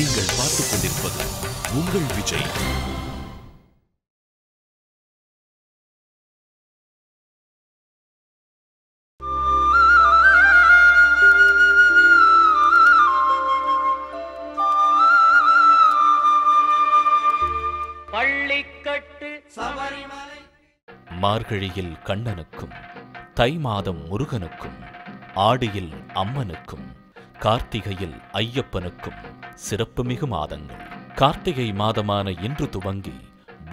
நீங்கள் பார்த்துக் கொண்டிருப்பது உங்கள் விஜய். பள்ளிக்கட்டு மார்கழியில் கண்ணனுக்கும் தை மாதம் முருகனுக்கும் ஆடியில் அம்மனுக்கும் கார்த்திகையில் ஐயப்பனுக்கும் சிறப்புமிகு மாதங்கள் கார்த்திகை மாதமான இன்று துவங்கி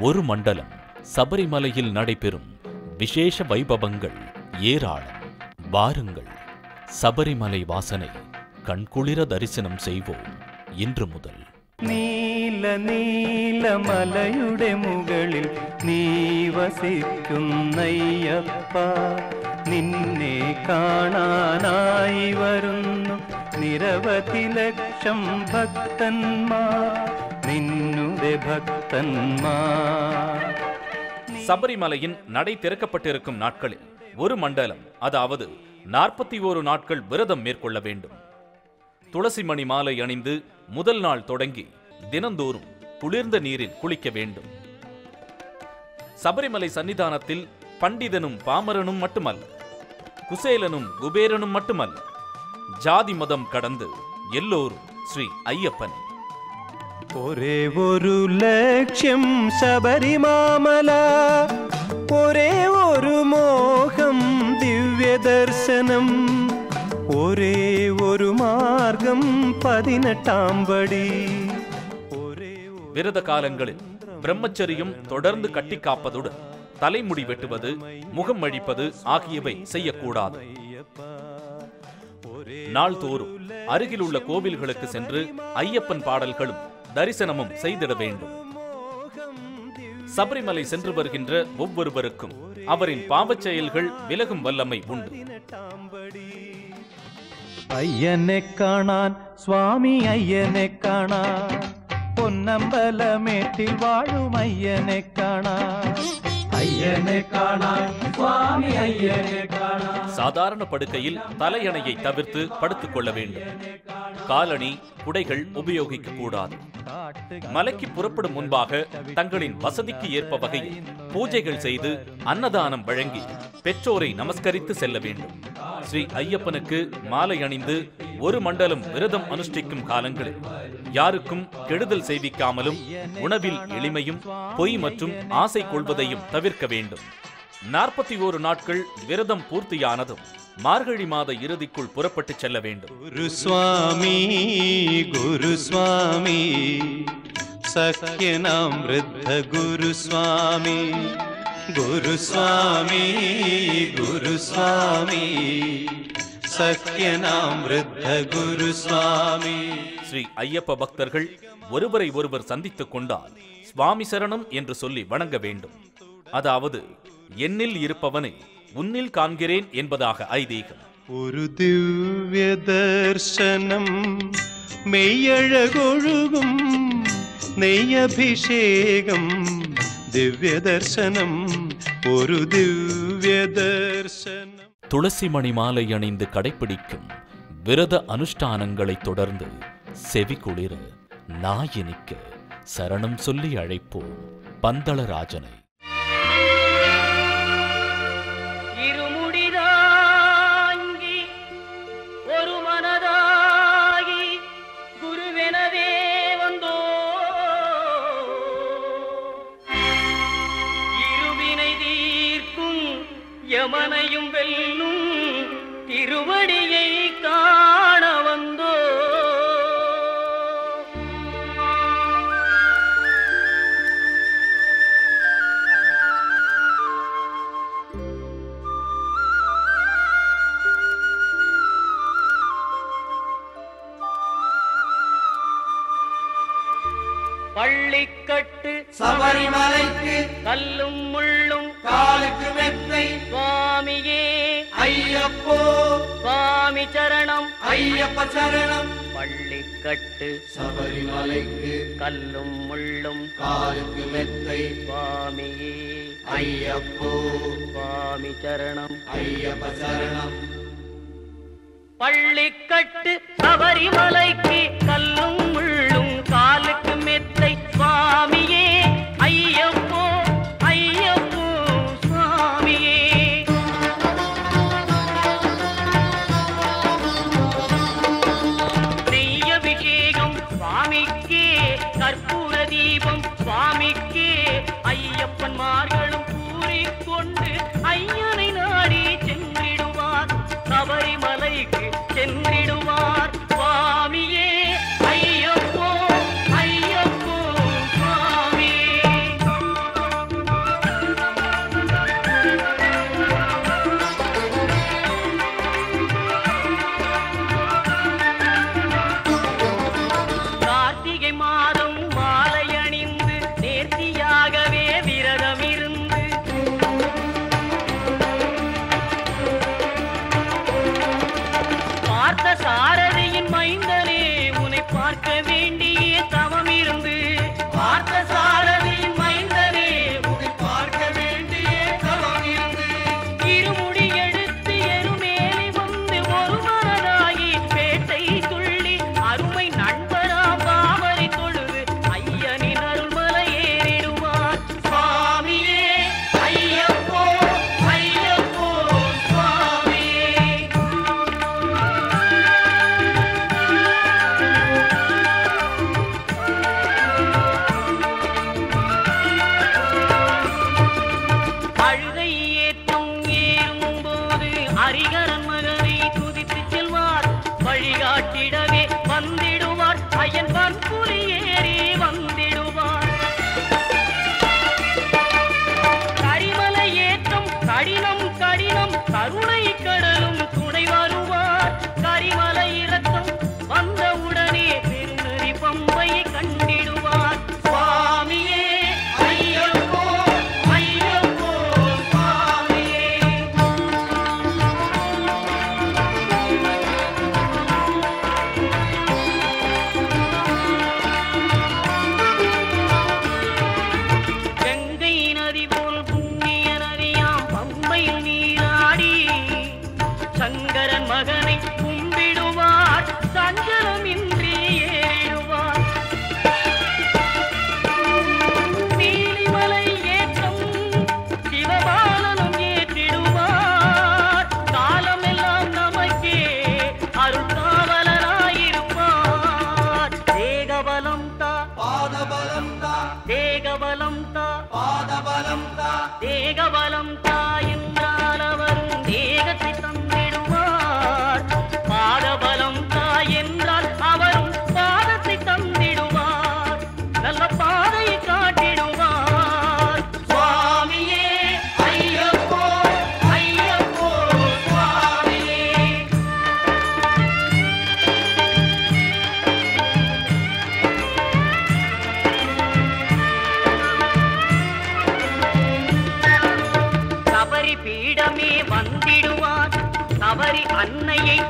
ஒரு மண்டலம் சபரிமலையில் நடைபெறும் விசேஷ வைபவங்கள் ஏராளம் வாருங்கள் சபரிமலை வாசனை கண்குளிர தரிசனம் செய்வோம் இன்று முதல் നീല നീല മലയുടെ മുകളിൽ നീ വസിക്കുന്നയ്യപ്പ നിന്നെ കാണാനായി വരുന്നു നിരവധി ലക്ഷം ഭക്തന്മാർ നിന്നുടെ ഭക്തന്മാർ சபரிமலையின் நடை திறக்கப்பட்டிருக்கும் நாட்களில் ஒரு மண்டலம் அதாவது நாற்பத்தி ஓரு நாட்கள் விரதம் மேற்கொள்ள வேண்டும் துளசிமணி மாலை அணிந்து முதல் நாள் தொடங்கி தினந்தோறும் குளிர்ந்த நீரில் குளிக்க வேண்டும் சபரிமலை சன்னிதானத்தில் பண்டிதனும் பாமரனும் மட்டுமல்ல குசேலனும் குபேரனும் மட்டுமல்ல ஜாதி மதம் கடந்து எல்லோரும் ஸ்ரீ ஐயப்பன். ஒரே ஒரு லட்சியம் சபரிமாமலா ஒரே ஒரு மோகம் திவ்ய தர்சனம் ஒரே ஒரு மார்க்கம் பதினெட்டாம் படி விரத காலங்களில் பிரம்மச்சரியம் தொடர்ந்து கட்டி காப்பதுடன் தலைமுடி வெட்டுவது முகம் அழிப்பது ஆகியவை செய்யக்கூடாது. நாள்தோறும் அருகில் உள்ள கோவில்களுக்கு சென்று ஐயப்பன் பாடல்களும் தரிசனமும் செய்திட வேண்டும். சபரிமலை சென்று வருகின்ற ஒவ்வொருவருக்கும் அவரின் பாவச் செயல்கள் விலகும் வல்லமை உண்டு. ஐயனை காணான் சுவாமி ஐயனை காணான் பொன்னம்பலமேட்டில் வாழும் ஐயனை காணான். சாதாரண படுக்கையில் தலையணையை தவிர்த்து படுத்துக் கொள்ள வேண்டும். காலணி குடைகள் உபயோகிக்க கூடாது மலைக்கு புறப்படும் முன்பாக தங்களின் வசதிக்கு ஏற்ப வகையில் பூஜைகள் செய்து அன்னதானம் வழங்கி பெற்றோரை நமஸ்கரித்து செல்ல வேண்டும். ஸ்ரீ ஐயப்பனுக்கு மாலை அணிந்து ஒரு மண்டலம் விரதம் அனுஷ்டிக்கும் காலங்களில் யாருக்கும் கெடுதல் செய்விக்காமலும் உணவில் எளிமையும் பொய் மற்றும் ஆசை கொள்வதையும் தவிர்க்க வேண்டும். நாற்பத்தி ஓரு நாட்கள் விரதம் பூர்த்தியானதும் மார்கழி மாத இறுதிக்குள் புறப்பட்டு செல்ல வேண்டும். குரு சுவாமி குரு சுவாமி சக்கியனாம் குரு சுவாமி குரு சுவாமி குரு சுவாமி. சத்யனாம் குருஸ்வாமி ஸ்ரீ ஐயப்ப பக்தர்கள் ஒருவரை ஒருவர் சந்தித்துக் கொண்டால் சுவாமி சரணம் என்று சொல்லி வணங்க வேண்டும். அதாவது என்னில் இருப்பவனை உன்னில் காண்கிறேன் என்பதாக ஐதீகம். ஒரு திவ்ய தர்சனம் மெய்யழகொழுகும் நெய்யபிஷேகம் திவ்ய தர்சனம் ஒரு திவ்ய தர்சனம். துளசி மணி மாலை அணிந்து கடைபிடிக்கும் விரத அனுஷ்டானங்களை தொடர்ந்து செவி குளிர நாயினிக்கு சரணம் சொல்லி அழைப்போம் பந்தளராஜனை. யமனையும் வெல்லும் திருவடியை காண வந்தோ. பள்ளிக்கட்டு சபரிமலைக்கு கல்லும் முள்ளும் காலுக்கு மெத்தை. சுவாமியே. ஐயப்போ. சுவாமி சரணம். ஐயப்ப சரணம். பள்ளிக்கட்டு. சபரிமலைக்கு கல்லும் முள்ளும். காலுக்கு மெத்தை. சுவாமியே. ஐயப்போ. சுவாமி சரணம். ஐயப்ப சரணம். பள்ளிக்கட்டு சபரிமலைக்கு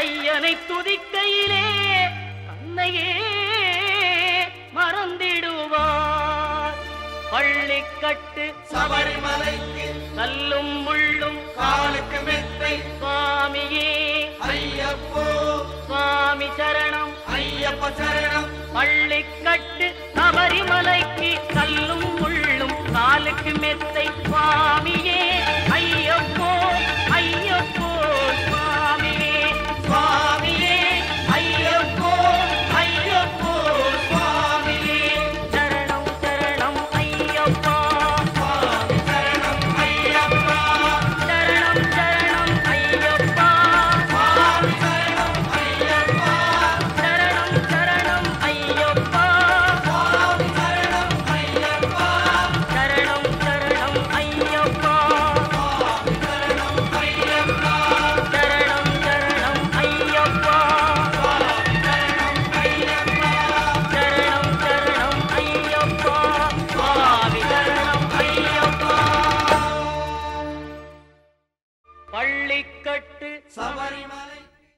ஐயனை துதிக்கையிலே தன்னையே மறந்திடுவார். பள்ளிக்கட்டு சபரிமலைக்கு கல்லும் முள்ளும் காலுக்கு மெத்தை சுவாமியே. ஐயப்போ. சுவாமி சரணம். ஐயப்ப சரணம். பள்ளிக்கட்டு சபரிமலைக்கு கல்லும் முள்ளும் காலுக்கு மெத்தை சுவாமியே. ஐய